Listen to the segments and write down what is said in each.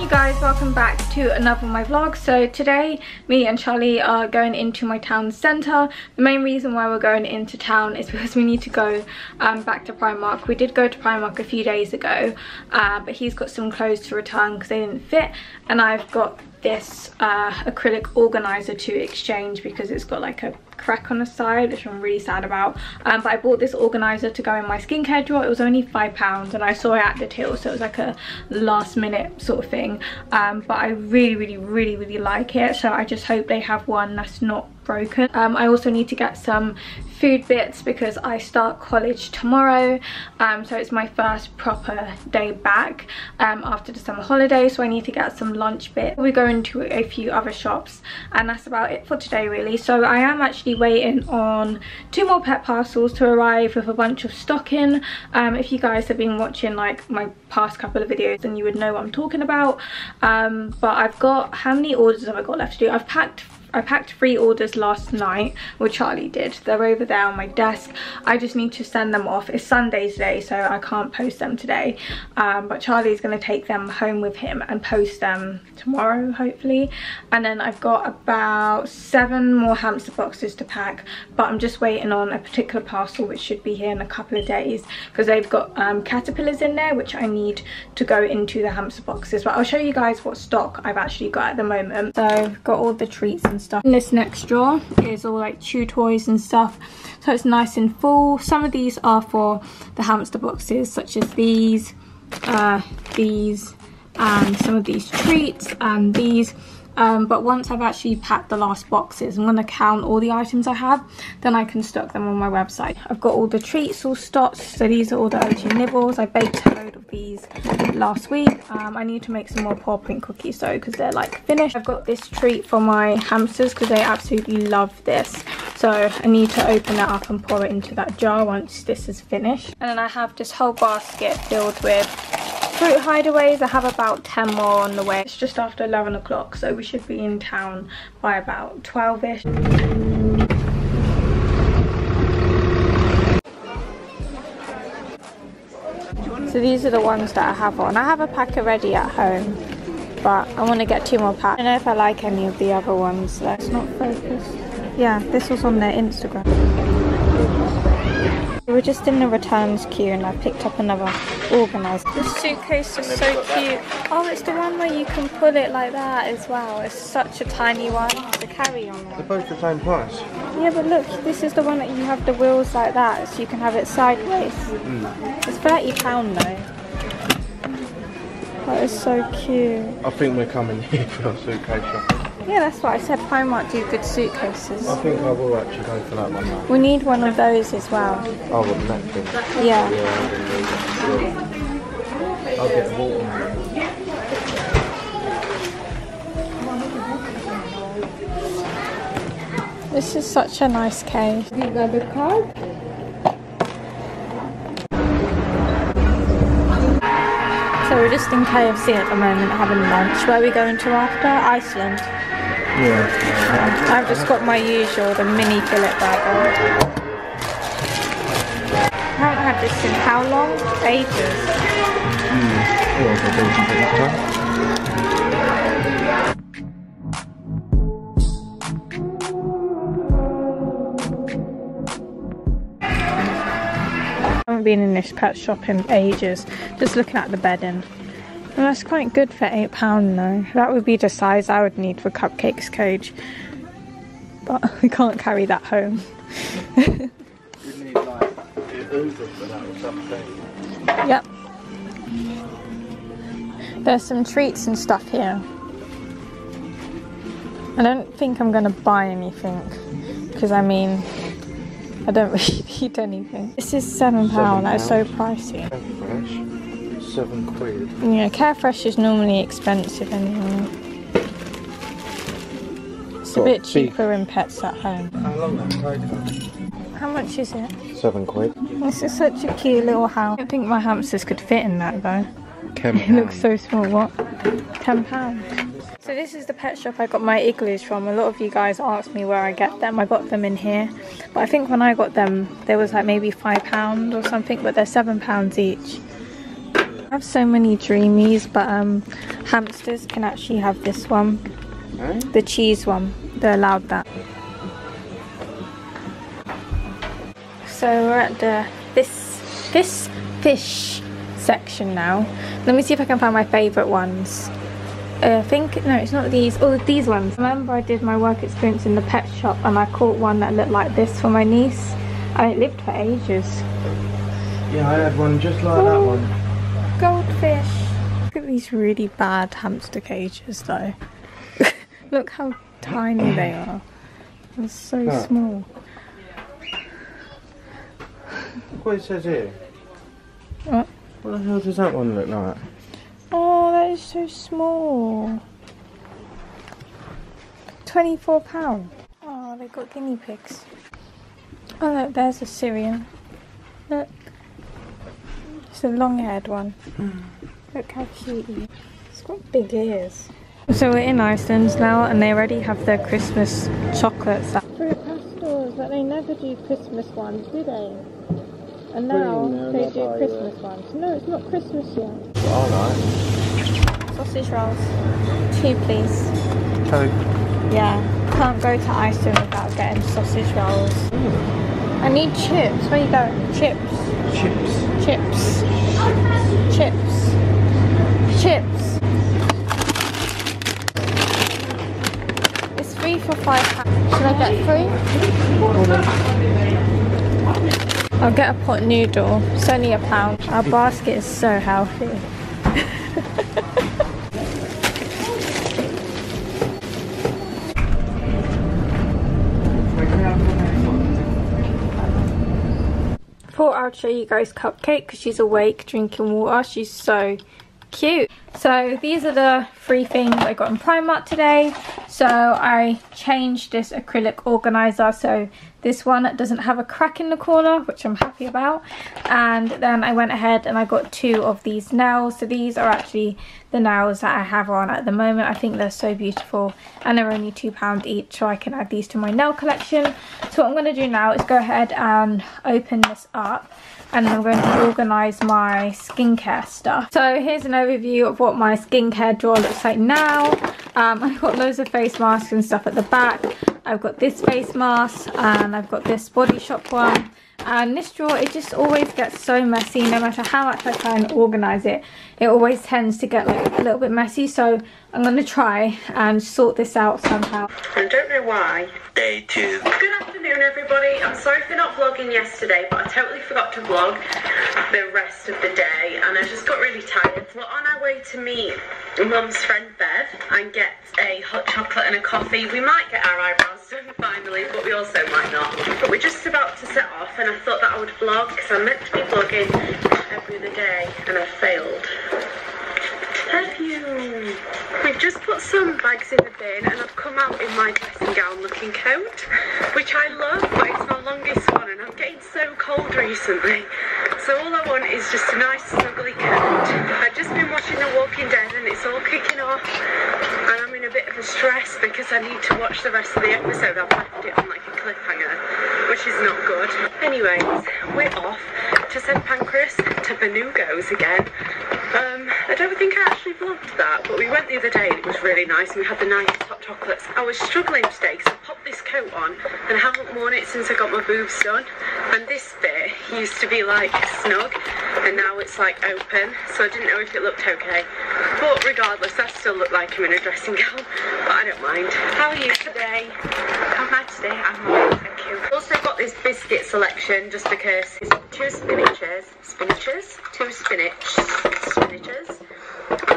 you guys welcome back to another of my vlogs. So today me and charlie are going into my town centre. The main reason why we're going into town is because we need to go um, back to primark. We did go to primark a few days ago uh, but he's got some clothes to return because they didn't fit. And i've got this uh, acrylic organizer to exchange because it's got like a crack on the side which I'm really sad about. Um, but I bought this organizer to go in my skincare drawer. It was only five pounds and I saw it at the till so it was like a last minute sort of thing. Um, but I really really really really like it so I just hope they have one that's not broken. Um, I also need to get some food bits because I start college tomorrow. Um, so it's my first proper day back um, after the summer holiday so I need to get some lunch bits. We go into a few other shops and that's about it for today really. So I am actually waiting on two more pet parcels to arrive with a bunch of stock in um, if you guys have been watching like my past couple of videos then you would know what I'm talking about. Um, but I've got how many orders have I got left to do? I've packed I packed three orders last night, or Charlie did. They're over there on my desk. I just need to send them off. It's Sunday today, so I can't post them today. Um, but Charlie's going to take them home with him and post them tomorrow, hopefully. And then I've got about seven more hamster boxes to pack, but I'm just waiting on a particular parcel, which should be here in a couple of days, because they've got um, caterpillars in there, which I need to go into the hamster boxes. But I'll show you guys what stock I've actually got at the moment. So I've got all the treats and stuff. In this next drawer is all like chew toys and stuff. So it's nice and full. Some of these are for the hamster boxes, such as these, uh, these, and some of these treats, and these um, but once I've actually packed the last boxes I'm to count all the items I have then I can stock them on my website. I've got all the treats all stocked so these are all the Oaty nibbles. I baked a load of these last week. Um, I need to make some more paw print cookies though because they're like finished. I've got this treat for my hamsters because they absolutely love this. So I need to open that up and pour it into that jar once this is finished. And then I have this whole basket filled with fruit hideaways. I have about 10 more on the way. It's just after 11 o'clock, so we should be in town by about 12ish. So these are the ones that I have on. I have a pack already at home, but I want to get two more packs. I don't know if I like any of the other ones. Though. It's not focused. Yeah, this was on their Instagram. We were just in the returns queue and I picked up another organiser. This suitcase is so cute. Oh, it's the one where you can pull it like that as well. It's such a tiny one. It's a carry-on one. They're both the same price. Yeah, but look, this is the one that you have the wheels like that, so you can have it sideways. Mm. It's £30 though. That is so cute. I think we're coming here for a suitcase shopping. Yeah, that's what I said. Primark do good suitcases. I think I will actually go for that one now. We need one of those as well. Oh, what, napkin? Yeah. yeah I'll get a water. This is such a nice case. You got the card? So we're just in KFC at the moment having lunch. Where are we going to after? Iceland. Yeah. I've just got my usual, the mini fillet burger. I haven't had this in how long? Ages. Mm. Haven't been in this pet shop in ages. Just looking at the bedding. That's quite good for £8 though. That would be the size I would need for Cupcake's cage. But I can't carry that home. yep. There's some treats and stuff here. I don't think I'm going to buy anything. Because I mean, I don't really need anything. This is £7, £7 that is so pricey seven quid. Yeah, Carefresh is normally expensive anyway. It's a bit cheaper in pets at home. How long that How much is it? Seven quid. This is such a cute little house. I don't think my hamsters could fit in that though. Ten It looks so small. What? Ten pounds. So this is the pet shop I got my igloos from. A lot of you guys asked me where I get them. I got them in here. But I think when I got them, there was like maybe five pounds or something, but they're seven pounds each. I have so many dreamies, but um, hamsters can actually have this one. Eh? The cheese one. They're allowed that. So we're at the this this fish section now. Let me see if I can find my favourite ones. Uh, I think no, it's not these. Oh, these ones. Remember, I did my work experience in the pet shop, and I caught one that looked like this for my niece, and it lived for ages. Yeah, I had one just like that one. Goldfish. Look at these really bad hamster cages, though. Look how tiny they are. They're so small. Look what it says here. What? What the hell does that one look like? Oh, that is so small. Twenty-four pound. Oh, they've got guinea pigs. Oh look, there's a Syrian. Look, it's a long-haired one. Look how cute he is. It's got big ears. So we're in Iceland now, and they already have their Christmas chocolates. Fruit Pastilles, but they never do Christmas ones, do they? And now no, they do by, Christmas ones. No, it's not Christmas yet. What I. Sausage rolls. Two, please. Coke. Yeah. Can't go to Iceland without getting sausage rolls. I need chips. Where you going? Chips. Chips. Chips. Chips. Chips. It's three for five pounds. Should I get three? I'll get a pot noodle. It's only a pound. Our basket is so healthy. I'd show you guys Cupcake because she's awake drinking water. She's so cute. So these are the three things I got in Primark today. So I changed this acrylic organizer. So this one doesn't have a crack in the corner, which I'm happy about. And then I went ahead and I got two of these nails. So these are actually the nails that I have on at the moment. I think they're so beautiful and they're only £2 each. So I can add these to my nail collection. So what I'm going to do now is go ahead and open this up and I'm going to organise my skincare stuff. So here's an overview of what my skincare drawer looks like now. Um, I've got loads of face masks and stuff at the back. I've got this face mask and I've got this Body Shop one. And this drawer, it just always gets so messy no matter how much I try and organise it. It always tends to get like a little bit messy. So I'm going to try and sort this out somehow. I don't know why. Day two. Good afternoon, everybody. I'm sorry for not vlogging yesterday, but I totally forgot to vlog the rest of the day, and I just got really tired. We're on our way to meet Mum's friend Bev and get a hot chocolate and a coffee. We might get our eyebrows done finally, but we also might not. But we're just about to set off, and I thought that I would vlog because I'm meant to be vlogging every other day, and I failed. Perfume. We've just put some bags in the bin and I've come out in my dressing gown looking coat, which I love, but it's my longest one and I'm getting so cold recently. So all I want is just a nice snuggly coat. I've just been watching The Walking Dead and it's all kicking off and I'm in a bit of a stress because I need to watch the rest of the episode. I've left it on like a cliffhanger, which is not good. Anyways, we're off to St Pancras, to Benugos again. Um, I don't think I actually vlogged that, but we went the other day and it was really nice and we had the nice hot chocolates. I was struggling today because I popped this coat on and I haven't worn it since I got my boobs done. And this bit used to be like snug and now it's like open, so I didn't know if it looked okay. But regardless, I still look like I'm in a dressing gown, but I don't mind. How are you today? How am I today? I'm alright, thank you. Also got this biscuit selection just because it's two spinaches, spinaches, two spinach,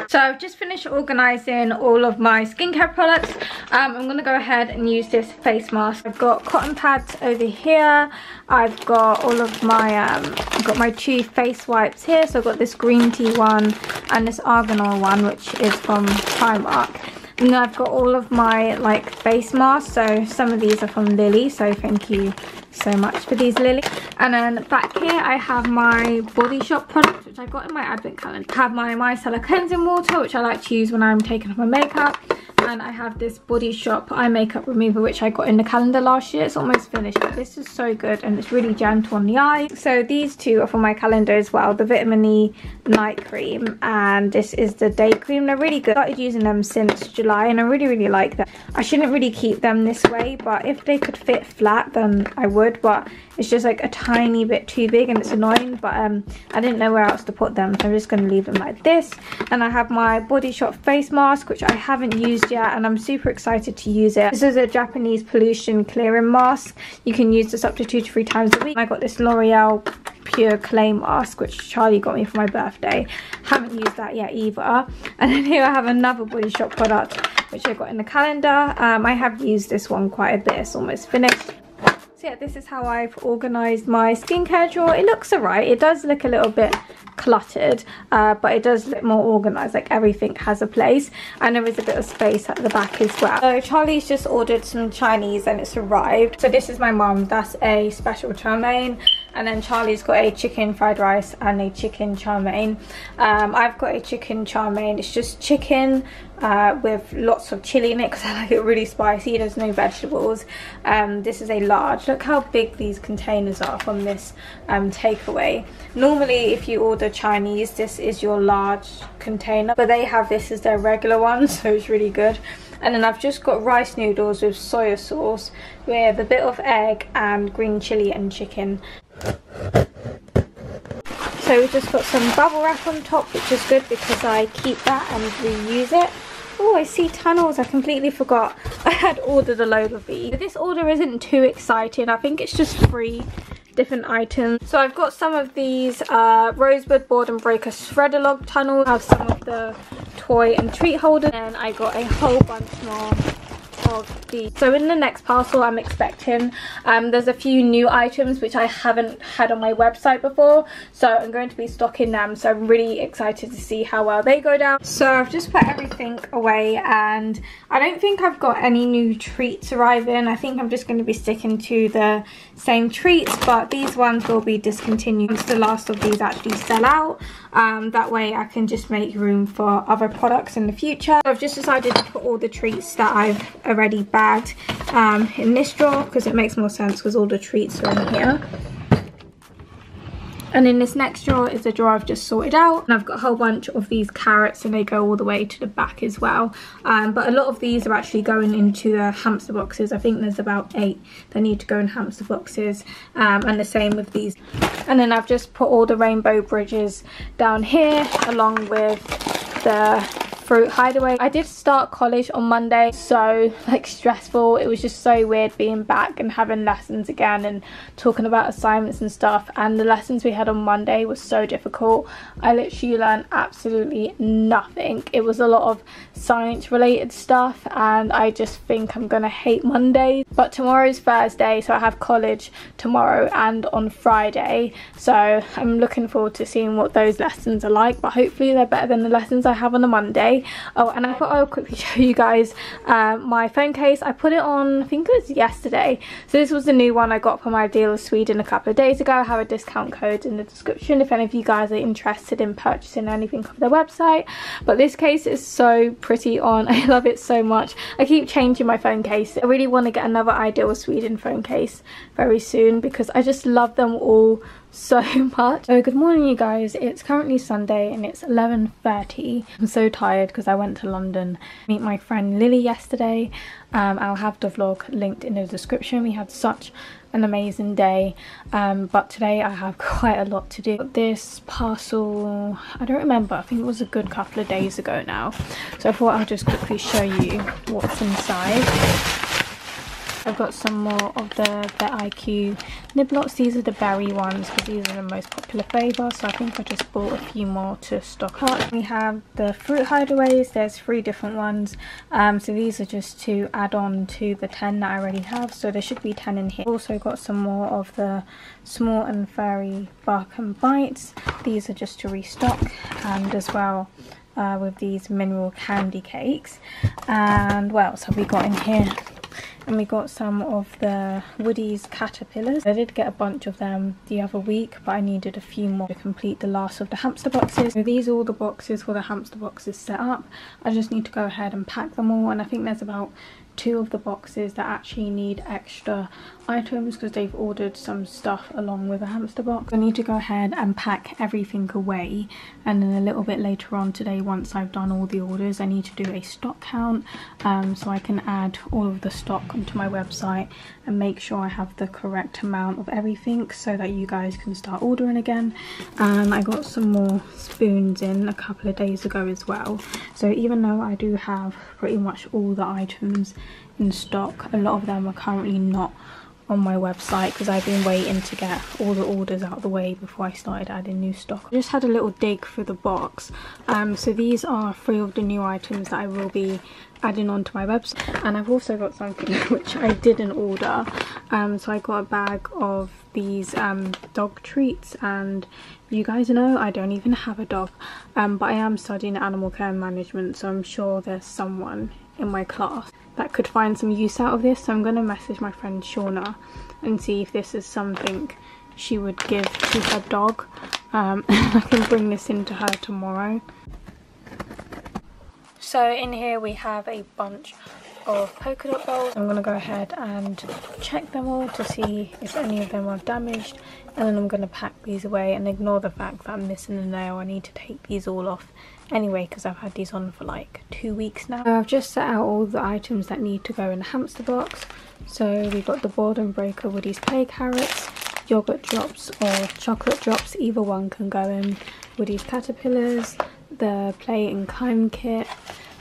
So I've just finished organising all of my skincare products. Um, I'm going to go ahead and use this face mask. I've got cotton pads over here. I've got all of my, um, I've got my two face wipes here. So I've got this green tea one and this argan oil one, which is from Primark. And then I've got all of my like face masks. So some of these are from Lily. So thank you so much for these Lily. And then back here I have my Body Shop products which I got in my advent calendar. I have my micellar cleansing water which I like to use when I'm taking off my makeup. And I have this Body Shop eye makeup remover which I got in the calendar last year. It's almost finished but this is so good and it's really gentle on the eye. So these two are for my calendar as well. The Vitamin E Night Cream and this is the Day Cream. They're really good. I started using them since July and I really really like them. I shouldn't really keep them this way but if they could fit flat then I would but it's just like a tiny bit too big and it's annoying but um I didn't know where else to put them so I'm just going to leave them like this and I have my Body Shop face mask which I haven't used yet and I'm super excited to use it. This is a Japanese pollution clearing mask. You can use this up to two to three times a week. I got this L'Oreal pure clay mask which Charlie got me for my birthday. Haven't used that yet either. And then here I have another Body Shop product which I got in the calendar. Um, I have used this one quite a bit. It's almost finished yeah this is how I've organised my skincare drawer. It looks alright. It does look a little bit cluttered uh, but it does look more organised like everything has a place. And there is a bit of space at the back as well. So Charlie's just ordered some Chinese and it's arrived. So this is my mum. That's a special chow mein and then Charlie's got a chicken fried rice and a chicken chow mein. Um, I've got a chicken chow mein. It's just chicken uh, with lots of chili in it because I like it really spicy. There's no vegetables. Um, this is a large. Look how big these containers are from this um, takeaway. Normally if you order Chinese this is your large container but they have this as their regular one so it's really good and then I've just got rice noodles with soya sauce with a bit of egg and green chili and chicken so we've just got some bubble wrap on top, which is good because I keep that and reuse it. Oh, I see tunnels. I completely forgot. I had ordered a load of these. This order isn't too exciting. I think it's just three different items. So I've got some of these uh, Rosewood Boredom Breaker Shred-a-Log tunnels. I have some of the toy and treat holders. And I got a whole bunch more of the so in the next parcel i'm expecting um, there's a few new items which i haven't had on my website before. So i'm going to be stocking them. So i'm really excited to see how well they go down. So i've just put everything away and i don't think i've got any new treats arriving. I think i'm just going to be sticking to the same treats but these ones will be discontinued once the last of these actually sell out um, that way I can just make room for other products in the future. I've just decided to put all the treats that I've already bagged um, in this drawer because it makes more sense because all the treats are in here. And in this next drawer is a drawer I've just sorted out. And I've got a whole bunch of these carrots and they go all the way to the back as well. Um, but a lot of these are actually going into the hamster boxes. I think there's about eight that need to go in hamster boxes. Um, and the same with these. And then I've just put all the rainbow bridges down here along with the fruit hideaway. I did start college on monday so like stressful. It was just so weird being back and having lessons again and talking about assignments and stuff. And the lessons we had on monday was so difficult. I literally learned absolutely nothing. It was a lot of science related stuff and i just think i'm gonna hate mondays but tomorrow's thursday so i have college tomorrow and on friday. So i'm looking forward to seeing what those lessons are like but hopefully they're better than the lessons i have on a monday Oh, and I thought I would quickly show you guys uh, my phone case. I put it on, I think it was yesterday. So this was the new one I got from Ideal Sweden a couple of days ago. I have a discount code in the description if any of you guys are interested in purchasing anything off their website. But this case is so pretty on. I love it so much. I keep changing my phone case. I really want to get another Ideal Sweden phone case very soon because I just love them all so much. So good morning you guys, it's currently Sunday and it's 11.30. I'm so tired because I went to London meet my friend Lily yesterday. Um, I'll have the vlog linked in the description. We had such an amazing day um, but today I have quite a lot to do. This parcel, I don't remember, I think it was a good couple of days ago now. So I thought I'll just quickly show you what's inside. I've got some more of the, the IQ Niblots. These are the berry ones because these are the most popular flavour. So I think I just bought a few more to stock up. We have the fruit hideaways. There's three different ones. Um, so these are just to add on to the 10 that I already have. So there should be 10 in here. Also got some more of the small and furry bark and bites. These are just to restock and as well uh, with these mineral candy cakes. And what else have we got in here? And we got some of the Woody's caterpillars. I did get a bunch of them the other week but I needed a few more to complete the last of the hamster boxes. So these are all the boxes for the hamster boxes set up. I just need to go ahead and pack them all and I think there's about two of the boxes that actually need extra items because they've ordered some stuff along with a hamster box. I need to go ahead and pack everything away and then a little bit later on today once I've done all the orders I need to do a stock count um, so I can add all of the stock onto my website and make sure I have the correct amount of everything so that you guys can start ordering again. And I got some more spoons in a couple of days ago as well so even though I do have pretty much all the items in stock. A lot of them are currently not on my website because I've been waiting to get all the orders out of the way before I started adding new stock. I just had a little dig through the box. Um, so these are three of the new items that I will be adding onto my website and I've also got something which I didn't order um, so I got a bag of these um, dog treats and you guys know I don't even have a dog um, but I am studying animal care management so I'm sure there's someone in my class that could find some use out of this so I'm going to message my friend Shauna and see if this is something she would give to her dog um, I can bring this into her tomorrow so in here we have a bunch of polka dot balls. I'm going to go ahead and check them all to see if any of them are damaged and then I'm going to pack these away and ignore the fact that I'm missing a nail. I need to take these all off anyway because I've had these on for like two weeks now. I've just set out all the items that need to go in the hamster box. So we've got the boredom breaker Woody's play carrots, yogurt drops or chocolate drops, either one can go in. Woody's caterpillars, the play and climb kit,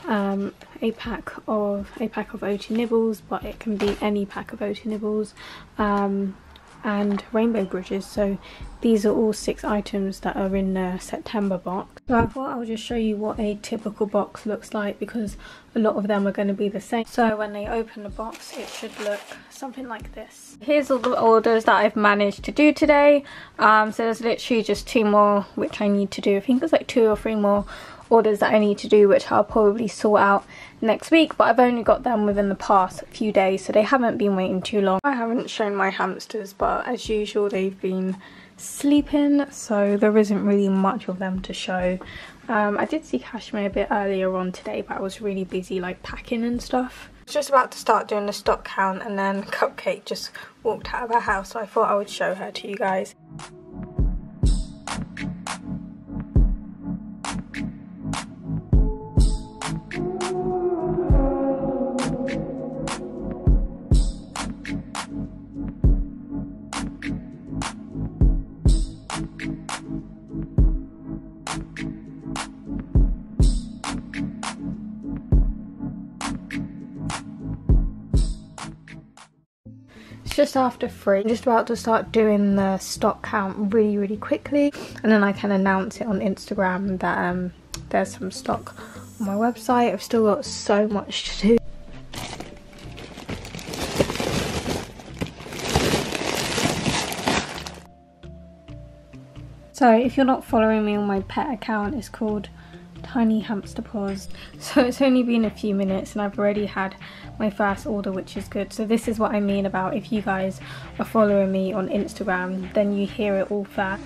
um, a pack of a pack of Oaty nibbles, but it can be any pack of Oaty nibbles, um, and rainbow bridges so these are all six items that are in the September box. So I thought I'll just show you what a typical box looks like because a lot of them are going to be the same. So when they open the box it should look something like this. Here's all the orders that I've managed to do today. Um, so there's literally just two more which I need to do. I think there's like two or three more orders that I need to do which I'll probably sort out next week but I've only got them within the past few days so they haven't been waiting too long. I haven't shown my hamsters but as usual they've been sleeping so there isn't really much of them to show. Um, I did see Kashmir a bit earlier on today but I was really busy like packing and stuff. Just about to start doing the stock count and then Cupcake just walked out of her house so I thought I would show her to you guys. Just after three. I'm just about to start doing the stock count really, really quickly. And then I can announce it on Instagram that um, there's some stock on my website. I've still got so much to do. So if you're not following me on my pet account, it's called tiny hamster paws. So it's only been a few minutes and I've already had my first order which is good. So this is what I mean about if you guys are following me on Instagram then you hear it all first.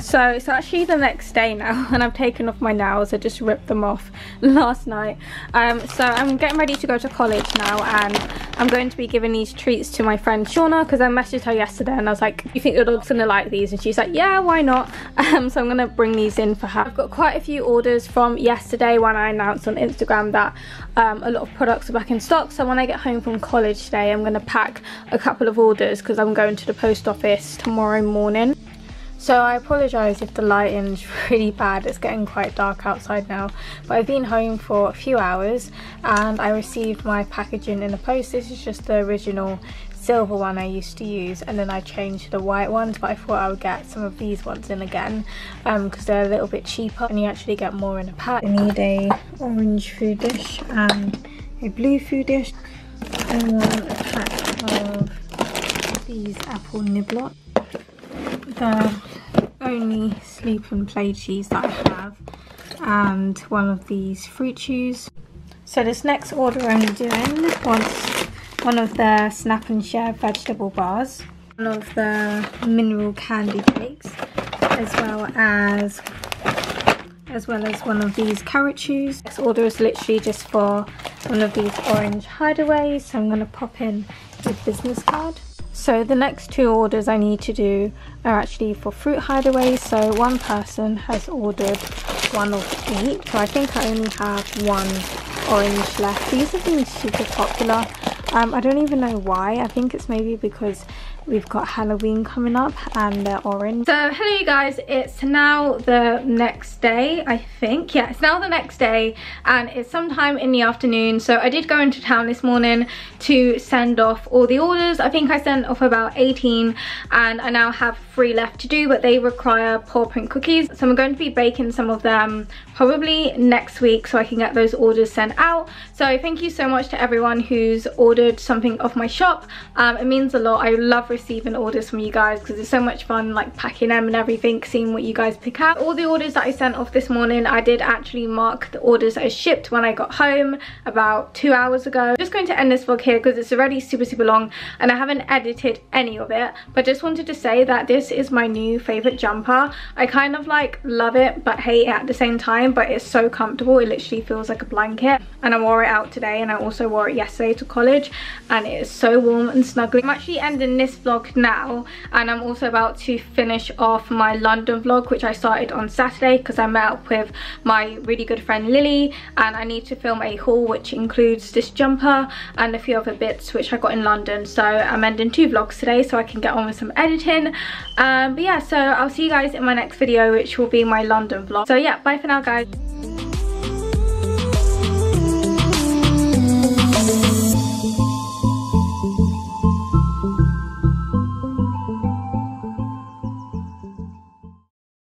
So it's actually the next day now and I've taken off my nails. I just ripped them off last night. Um, so I'm getting ready to go to college now and I'm going to be giving these treats to my friend Shauna because I messaged her yesterday and I was like, you think your dog's to like these? And she's like, yeah, why not? Um, so I'm going to bring these in for her. I've got quite a few orders from yesterday when I announced on Instagram that um, a lot of products are back in stock. So when I get home from college today, I'm going to pack a couple of orders because I'm going to the post office tomorrow morning. So I apologise if the lighting's really bad, it's getting quite dark outside now. But I've been home for a few hours and I received my packaging in the post. This is just the original silver one I used to use and then I changed the white ones but I thought I would get some of these ones in again because um, they're a little bit cheaper and you actually get more in a pack. I need a orange food dish and a blue food dish. I want a pack of these apple niblots. The only sleep and play cheese that I have and one of these fruit chews. So this next order I'm doing was one of the Snap and Share vegetable bars, one of the mineral candy cakes, as well as as well as one of these carrot chews. This order is literally just for one of these orange hideaways, so I'm going to pop in the business card. So the next two orders I need to do are actually for fruit hideaways. So one person has ordered one of each. So I think I only have one orange left. These have been super popular. Um, I don't even know why. I think it's maybe because we've got Halloween coming up and they're orange. So hello you guys, it's now the next day I think. Yeah, it's now the next day and it's sometime in the afternoon. So I did go into town this morning to send off all the orders. I think I sent off about 18 and I now have three left to do but they require paw print cookies. So I'm going to be baking some of them probably next week so I can get those orders sent out. So thank you so much to everyone who's ordered something off my shop. Um, it means a lot. I love receiving orders from you guys because it's so much fun like packing them and everything, seeing what you guys pick out. All the orders that I sent off this morning, I did actually mark the orders as shipped when I got home about two hours ago. Just going to end this vlog here because it's already super, super long and I haven't edited any of it. But just wanted to say that this is my new favorite jumper. I kind of like love it but hate it at the same time, but it's so comfortable. It literally feels like a blanket and I wore it out today and I also wore it yesterday to college and it is so warm and snuggly. I'm actually ending this vlog now and I'm also about to finish off my London vlog which I started on Saturday because I met up with my really good friend Lily and I need to film a haul which includes this jumper and a few other bits which I got in London. So I'm ending two vlogs today so I can get on with some editing. Um, but yeah so I'll see you guys in my next video which will be my London vlog. So yeah bye for now guys